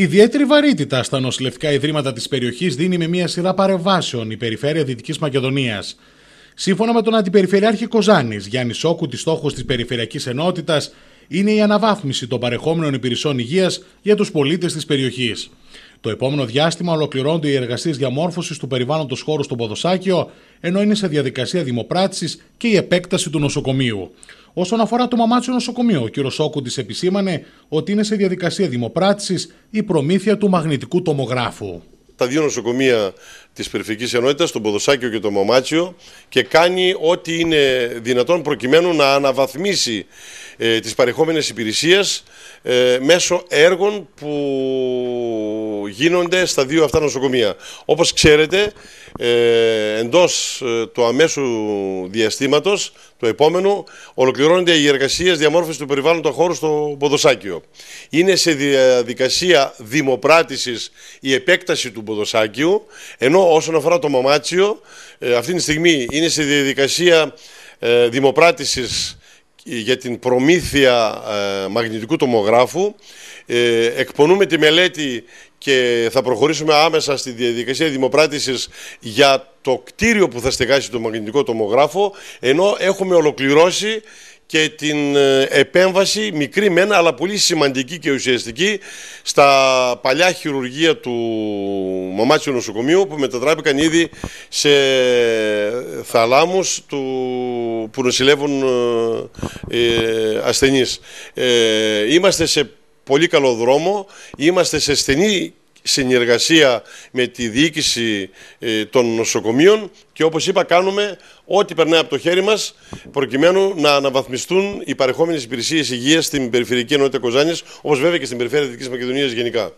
Ιδιαίτερη βαρύτητα στα νοσηλευτικά ιδρύματα της περιοχής δίνει με μια σειρά παρεμβάσεων η Περιφέρεια Δυτικής Μακεδονίας. Σύμφωνα με τον Αντιπεριφερειάρχη Κοζάνης, Γιάννη Σόκου, της στόχος της Περιφερειακής Ενότητας είναι η αναβάθμιση των παρεχόμενων υπηρεσιών υγείας για τους πολίτες της περιοχής. Το επόμενο διάστημα ολοκληρώνονται οι εργασίες διαμόρφωσης του περιβάλλοντος χώρου στο Ποδοσάκιο, ενώ είναι σε διαδικασία δημοπράτησης και η επέκταση του νοσοκομείου. Όσον αφορά το μαμάτσιο νοσοκομείο, ο κ. Σόκου τη επισήμανε ότι είναι σε διαδικασία δημοπράτησης η προμήθεια του μαγνητικού τομογράφου τα δύο νοσοκομεία της Περιφερικής Ενότητας, το Ποδοσάκιο και το Μαμάτσιο και κάνει ό,τι είναι δυνατόν προκειμένου να αναβαθμίσει ε, τις παρεχόμενες υπηρεσίες ε, μέσω έργων που γίνονται στα δύο αυτά νοσοκομεία. Όπως ξέρετε, ε, εντός ε, του αμέσου διαστήματος, το επόμενο, ολοκληρώνονται οι εργασίες διαμόρφωσης του περιβάλλοντος χώρου στο Ποδοσάκιο. Είναι σε διαδικασία δημοπράτησης η επέκταση του Ποδοσάκιου, ενώ όσον αφορά το Μαμάτσιο, ε, αυτή τη στιγμή είναι σε διαδικασία ε, δημοπράτησης για την προμήθεια ε, μαγνητικού τομογράφου. Ε, εκπονούμε τη μελέτη και θα προχωρήσουμε άμεσα στη διαδικασία δημοπράτησης για το κτίριο που θα στεγάσει το μαγνητικό τομογράφο, ενώ έχουμε ολοκληρώσει και την ε, επέμβαση μικρή μένα αλλά πολύ σημαντική και ουσιαστική στα παλιά χειρουργία του Μαμάτσιου νοσοκομείου που μετατράπηκαν ήδη σε θαλάμους του, που νοσηλεύουν ε, ε ασθενείς. Ε, είμαστε σε πολύ καλό δρόμο, είμαστε σε στενή συνεργασία με τη διοίκηση ε, των νοσοκομείων και όπως είπα κάνουμε ό,τι περνάει από το χέρι μας προκειμένου να αναβαθμιστούν οι παρεχόμενες υπηρεσίες υγείας στην Περιφερειακή Ενότητα Κοζάνης όπως βέβαια και στην Περιφέρεια Δυτικής Μακεδονίας γενικά.